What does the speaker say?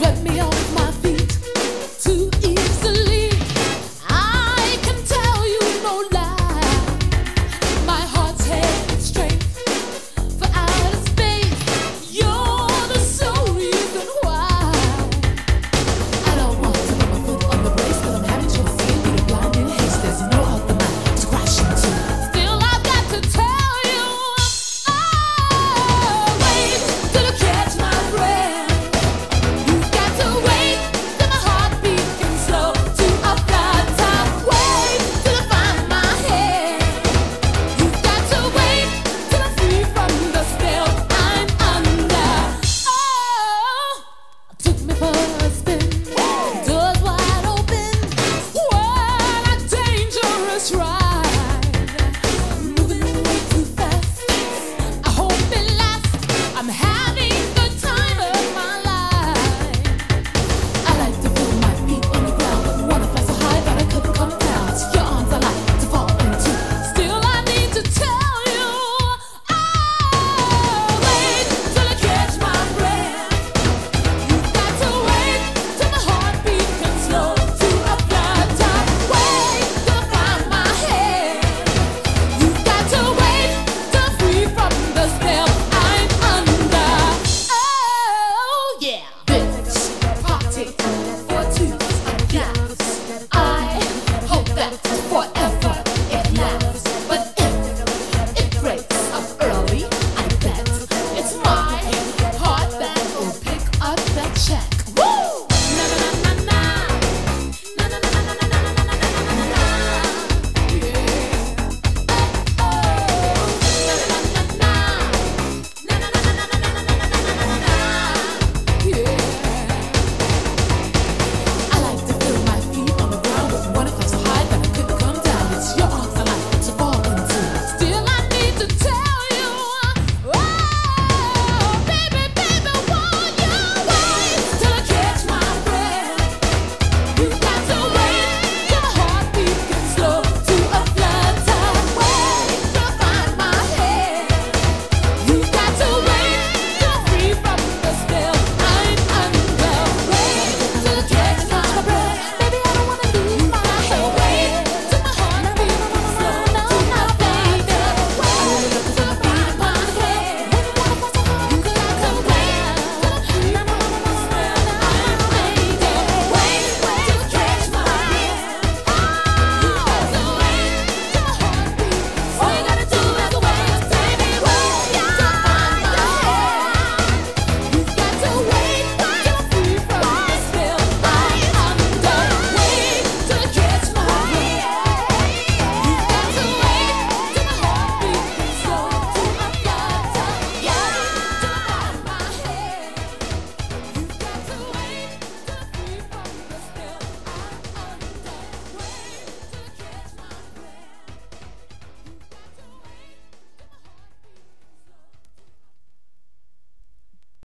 swept me off.